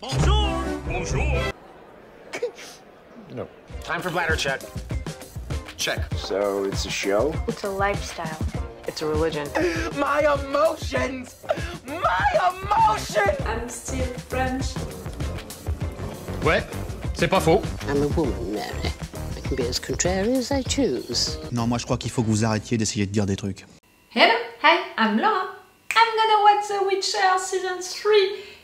Bonjour! Bonjour! no. Time for bladder check. Check. So it's a show? It's a lifestyle. It's a religion. My emotions! My emotions! I'm still French. Ouais, c'est pas faux. I'm a woman, Mary. I can be as contrary as I choose. Non, moi je crois qu'il faut que vous arrêtiez d'essayer de dire des trucs. Hello, hi, I'm Laura. I'm gonna watch The Witcher season 3,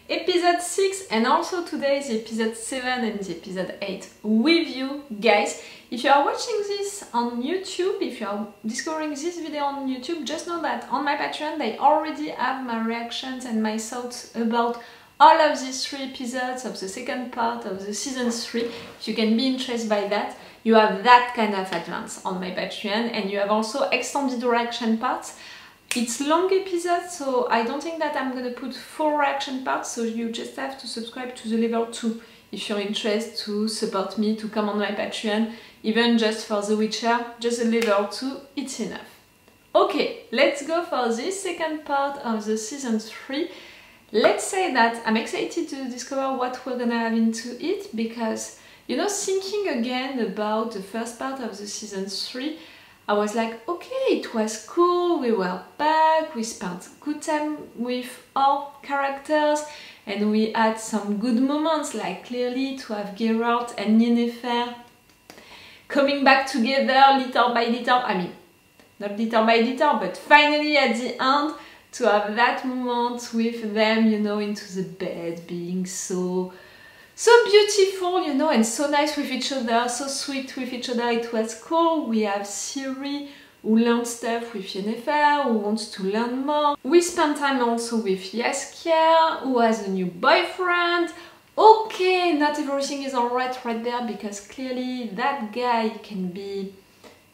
episode 6, and also today's episode 7 and the episode 8 with you guys. If you are watching this on YouTube, if you are discovering this video on YouTube, just know that on my Patreon they already have my reactions and my thoughts about all of these three episodes of the second part of the season 3. If you can be interested by that, you have that kind of advance on my Patreon and you have also extended reaction parts. It's long episode, so I don't think that I'm gonna put four reaction parts, so you just have to subscribe to the level 2 if you're interested to support me, to come on my Patreon, even just for The Witcher, just a level 2, it's enough. Okay, let's go for this second part of the season 3. Let's say that I'm excited to discover what we're gonna have into it because, you know, thinking again about the first part of the season 3, I was like, okay, it was cool, we were back, we spent good time with our characters, and we had some good moments, like clearly to have Geralt and Yennefer coming back together little by little, I mean, not little by little, but finally at the end, to have that moment with them, you know, into the bed, being so so beautiful, you know, and so nice with each other, so sweet with each other. It was cool. We have Ciri who learned stuff with Yennefer, who wants to learn more. We spent time also with Jaskier, who has a new boyfriend. Okay, not everything is alright right there because clearly that guy can be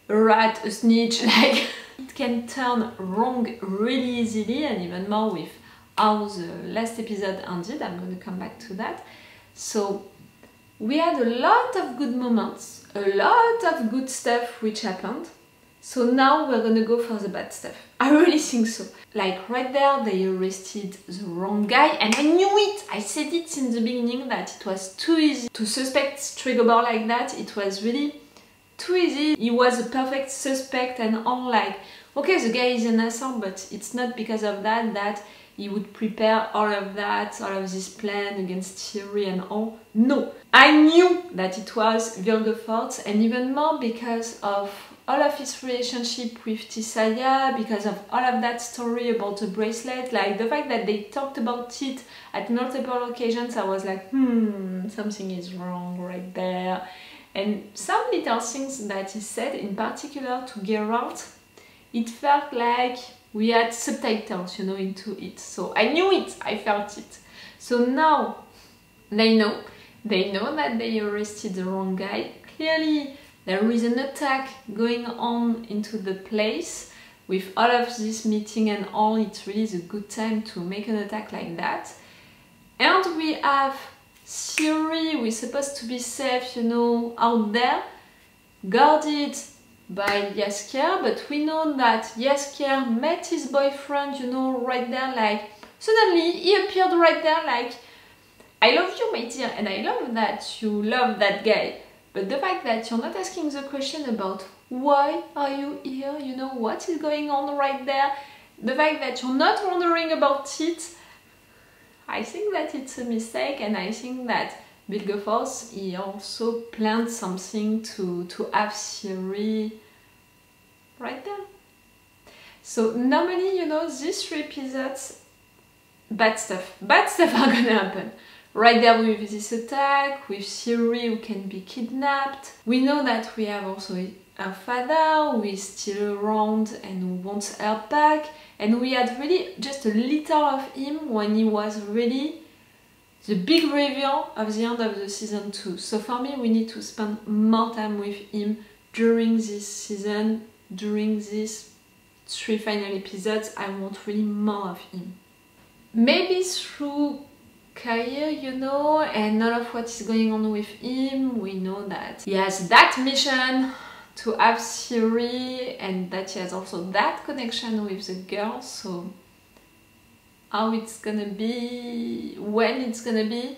a rat, a snitch, like it can turn wrong really easily and even more with how the last episode ended. I'm going to come back to that. So we had a lot of good moments, a lot of good stuff which happened. So now we're gonna go for the bad stuff. I really think so. Like right there, they arrested the wrong guy and I knew it! I said it in the beginning that it was too easy to suspect Stregobor like that. It was really too easy. He was a perfect suspect and all like, okay, the guy is an asshole, but it's not because of that that he would prepare all of that, all of this plan against Ciri and all. No! I knew that it was Vilgefortz and even more because of all of his relationship with Tissaia, because of all of that story about the bracelet, like the fact that they talked about it at multiple occasions, I was like, hmm, something is wrong right there. And some little things that he said, in particular to Geralt, it felt like we had subtitles, you know, into it. So I knew it, I felt it. So now they know, they know that they arrested the wrong guy. Clearly there is an attack going on into the place with all of this meeting and all, it really is a good time to make an attack like that. And we have Ciri, we're supposed to be safe, you know, out there, guarded by Jaskier, but we know that Jaskier met his boyfriend, you know, right there, like, suddenly he appeared right there, like, I love you, my dear, and I love that you love that guy. But the fact that you're not asking the question about why are you here, you know, what is going on right there, the fact that you're not wondering about it, I think that it's a mistake, and I think that Vilgefortz, he also planned something to, to have Ciri right there. So normally, you know, these three episodes, bad stuff, bad stuff are gonna happen. Right there with this attack, with Ciri who can be kidnapped. We know that we have also our father who is still around and who wants help back. And we had really just a little of him when he was really the big reveal of the end of the season 2. So for me, we need to spend more time with him during this season, during these three final episodes. I want really more of him. Maybe through Cahir, you know, and all of what is going on with him, we know that he has that mission to have Ciri and that he has also that connection with the girl, so how it's gonna be, when it's gonna be,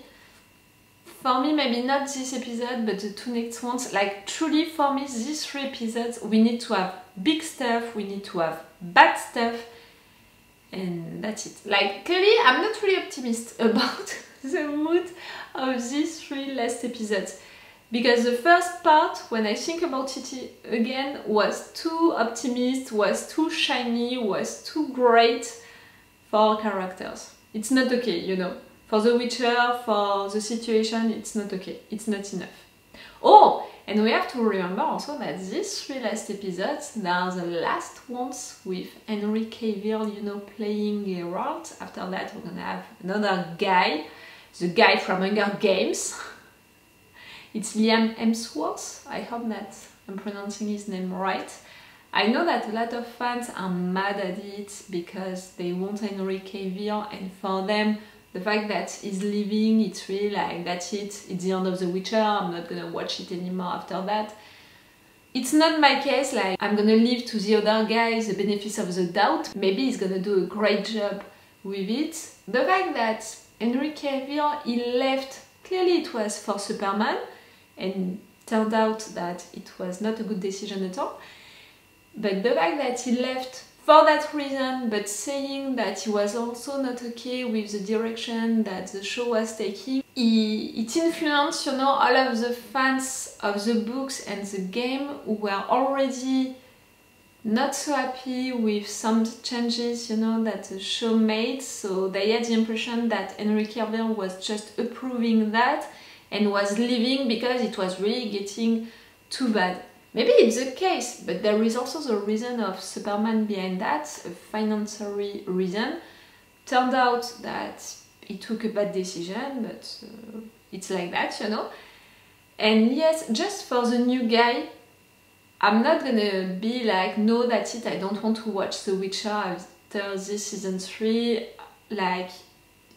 for me, maybe not this episode, but the two next ones. Like, truly, for me, these three episodes, we need to have big stuff, we need to have bad stuff, and that's it. Like, clearly, I'm not really optimistic about the mood of these three last episodes. Because the first part, when I think about it again, was too optimist, was too shiny, was too great for characters. It's not okay, you know. For The Witcher, for the situation, it's not okay. It's not enough. Oh, and we have to remember also that these three last episodes, are the last ones with Henry Cavill, you know, playing Geralt. After that, we're gonna have another guy, the guy from Hunger Games. It's Liam Hemsworth. I hope that I'm pronouncing his name right. I know that a lot of fans are mad at it because they want Henry Cavill and for them the fact that he's leaving, it's really like, that's it, it's the end of The Witcher, I'm not gonna watch it anymore after that. It's not my case, like, I'm gonna leave to the other guys the benefits of the doubt. Maybe he's gonna do a great job with it. The fact that Henry Cavill, he left, clearly it was for Superman, and turned out that it was not a good decision at all. But the fact that he left for that reason, but saying that he was also not okay with the direction that the show was taking, he, it influenced, you know, all of the fans of the books and the game who were already not so happy with some changes, you know, that the show made. So they had the impression that Henry Cavill was just approving that and was leaving because it was really getting too bad. Maybe it's the case, but there is also the reason of Superman behind that, a financial reason. Turned out that he took a bad decision, but uh, it's like that, you know. And yes, just for the new guy, I'm not gonna be like, no, that's it, I don't want to watch The Witcher after this season 3. Like,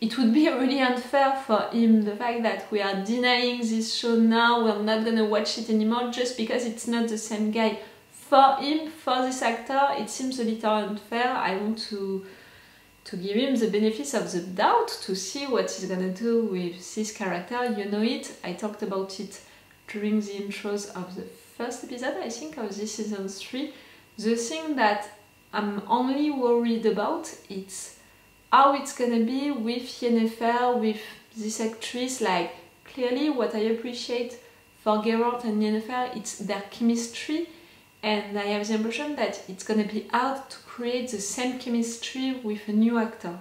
it would be really unfair for him the fact that we are denying this show now, we're not gonna watch it anymore just because it's not the same guy. For him, for this actor, it seems a little unfair. I want to to give him the benefits of the doubt to see what he's gonna do with this character. You know it, I talked about it during the intros of the first episode, I think, of this season 3. The thing that I'm only worried about it's how it's gonna be with Yennefer, with this actress, like clearly what I appreciate for Geralt and Yennefer, it's their chemistry and I have the impression that it's gonna be hard to create the same chemistry with a new actor.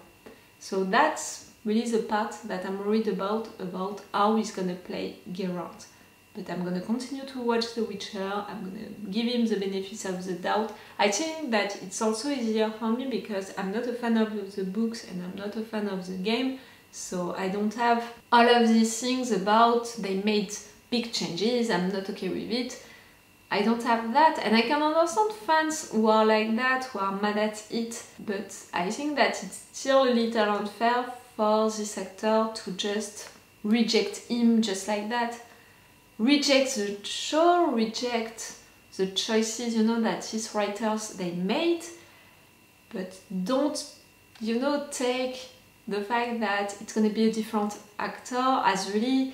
So that's really the part that I'm worried about, about how he's gonna play Geralt but I'm gonna continue to watch The Witcher, I'm gonna give him the benefits of the doubt. I think that it's also easier for me because I'm not a fan of the books and I'm not a fan of the game, so I don't have all of these things about they made big changes, I'm not okay with it. I don't have that and I can understand fans who are like that, who are mad at it, but I think that it's still a little unfair for this actor to just reject him just like that reject the show, reject the choices, you know, that these writers they made, but don't, you know, take the fact that it's gonna be a different actor as really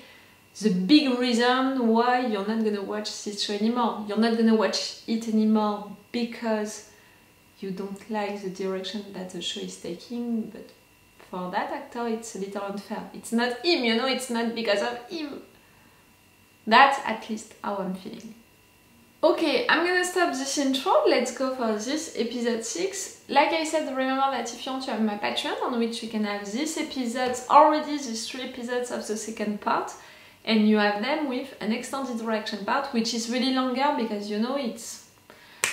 the big reason why you're not gonna watch this show anymore. You're not gonna watch it anymore because you don't like the direction that the show is taking, but for that actor it's a little unfair. It's not him, you know, it's not because of him. That's at least how I'm feeling. Okay, I'm gonna stop this intro, let's go for this episode 6. Like I said, remember that if you want to have my Patreon on which you can have these episodes, already these three episodes of the second part, and you have them with an extended reaction part, which is really longer because you know it's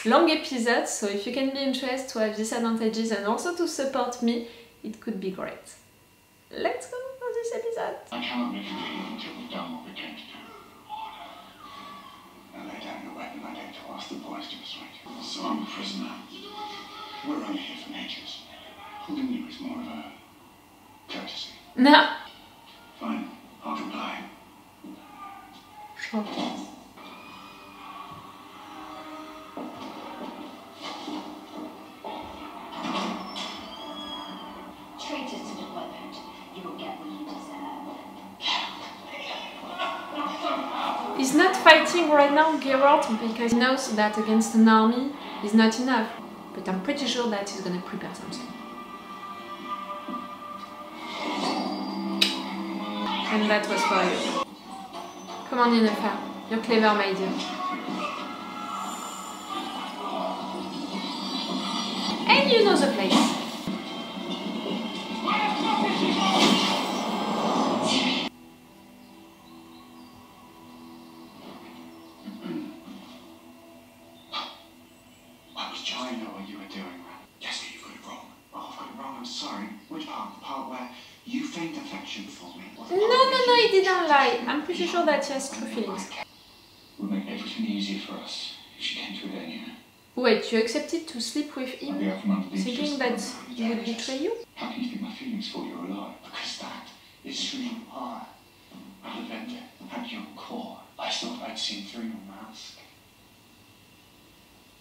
long episodes, so if you can be interested to have these advantages and also to support me, it could be great. Let's go for this episode! I cannot make a until we've done what we came to do. I lay down the weapon I did to ask the boys to persuade. So I'm a prisoner. We're only here for natures. Holding you is more of a courtesy. No. Geralt, because he knows that against an army is not enough. But I'm pretty sure that he's gonna prepare something. And that was for you. Come on, Yennefer. You're clever, my dear. And you know the place. Accepted to sleep with him, out from under the thinking that he would betray you? How can you think my feelings for you are alive? Because that is who you are. Alavente, at your core. I thought I'd seen through your mask.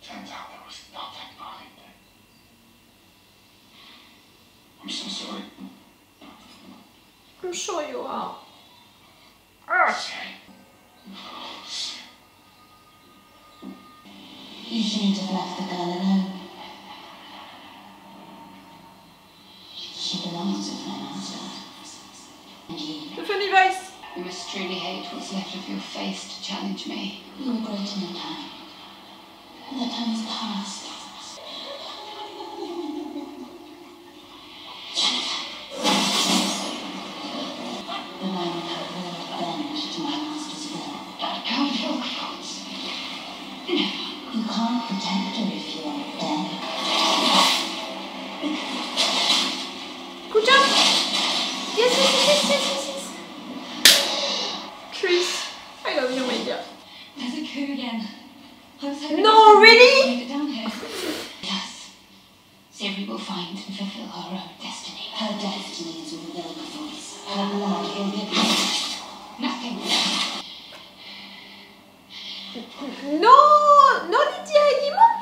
Turns out there was nothing behind it. I'm so sorry. I'm sure you are. Say. You shouldn't have left the girl alone. She belongs with my master. And you, The funny voice. you must truly hate what's left of your face to challenge me. You were great in your time. But The time is past. No, I really? find it down. Yes. Ciri will find and fulfill her own destiny. Her destiny is with Vilgefortz. Her blood will be Nothing. No, no Lydia anymore.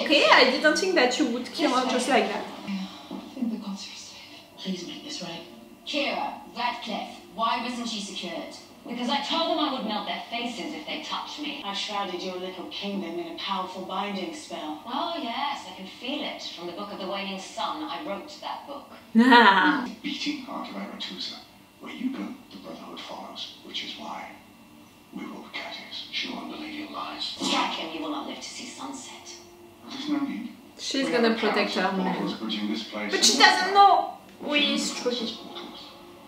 Okay, I didn't think that you would kill her just like that. I think the gods are safe. Please make this right. Kira, Radcliffe, why wasn't she secured? Because I told them I would melt their faces if they touched me. I shrouded your little kingdom in a powerful binding spell. Oh, yes, I can feel it. From the Book of the Waning Sun, I wrote that book. Ah. Beating heart of Aretuza. Where you go, the Brotherhood follows, which is why we will be courteous. She won't believe your lies. Strike him, you will not live to see sunset. There's no need. She's We gonna have protect countless her man. portals this place But she doesn't know who is Access Trudy. portals.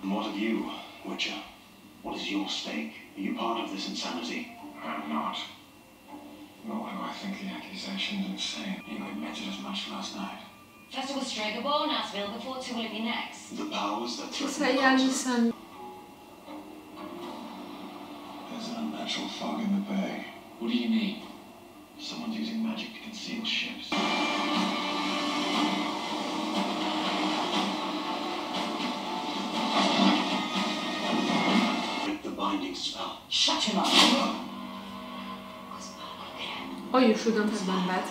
And what of you, Witcher? What is your stake? Are you part of this insanity? I'm not. Nor do I think the accusation's insane. You admitted as much last night. First it was Stregobor, now it's Vilgefortz. Who will it be next? The powers that threaten the Saya, continent. listen. There's an unnatural fog in the bay. What do you mean? Someone's using magic to conceal ships. Break the binding spell. Shut him up. Oh, you shouldn't have done that. A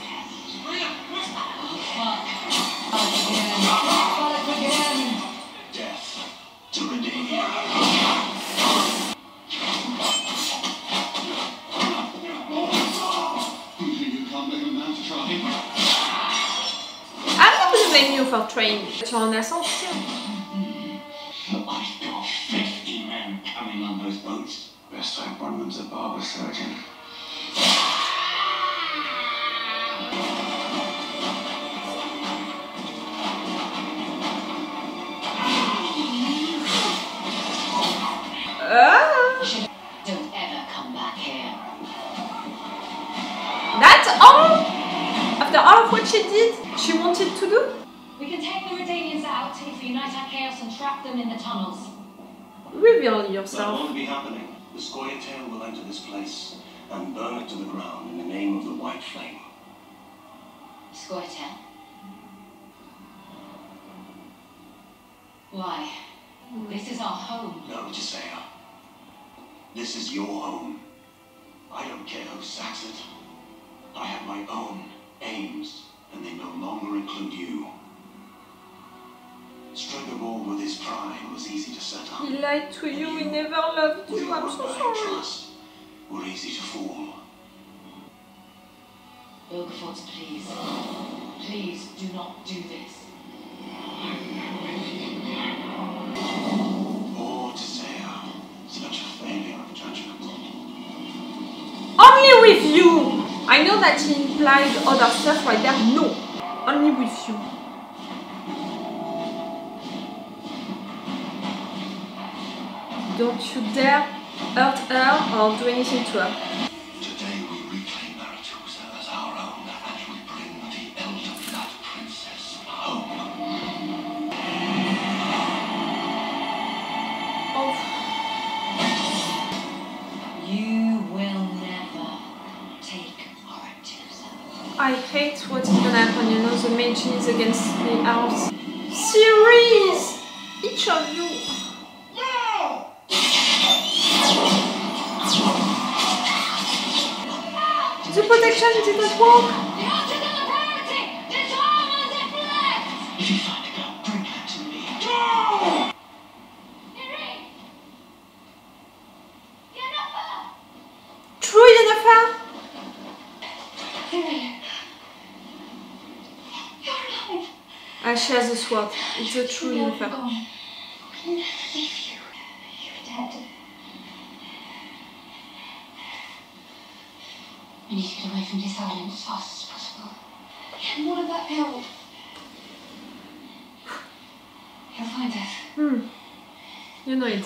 not gonna blame you for trying. Tu en as senti. I've got 50 men coming on those boats. Best hope one them's a barber surgeon. Wanted to do. We can take the Redanians out if we unite our chaos and trap them in the tunnels. Reveal That yourself. won't be happening. The Scoia'tael will enter this place and burn it to the ground in the name of the White Flame. Scoia'tael. Why? This is our home. No, Gisea. This is your home. I don't care who sacks it. I have my own aims, and they no longer include you. Stregobor with his pride was easy to set up. He lied to you. He never loved you. I'm so undying sorry. trust, were easy to fool. Vilgefortz, please. Please do not do this. Or to say uh, such a failure of judgment. Only with you! He implied other stuff right there. No! Only with you. Don't you dare hurt her or do anything to her. Hate what is gonna happen, you know, the mages against the elves. Series! Each of you. The protection didn't work. If you find a girl, bring her to me. True, Yennefer? Has a sword. It's a true Yennefer. We'll never leave you. You're. We need to get away from this island as fast as possible. And what about Geralt? He'll find us. Hmm. You know it.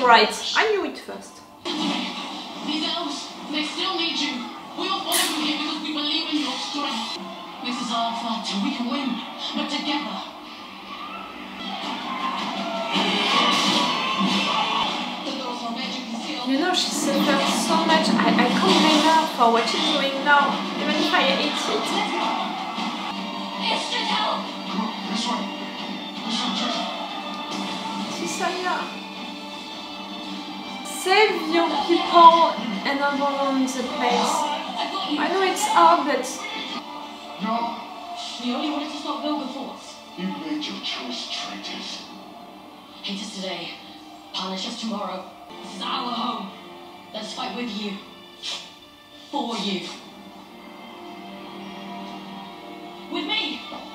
right? I knew it first. These elves, they still need you. We all follow you here because we believe in your strength. This is our fight and we can win, but together. The doors are magic concealed. You know, she suffered so much. I, I can't blame her for what she's doing now, even if I hate it. It's just help! Come on, this way. This way, Jack. Tissaia save your people and overrun the place. I know it's hard, but... No. she only way to stop them before. You made your choice, traitors. Hate us today. Punish us tomorrow. This is our home. Let's fight with you. For you. With me!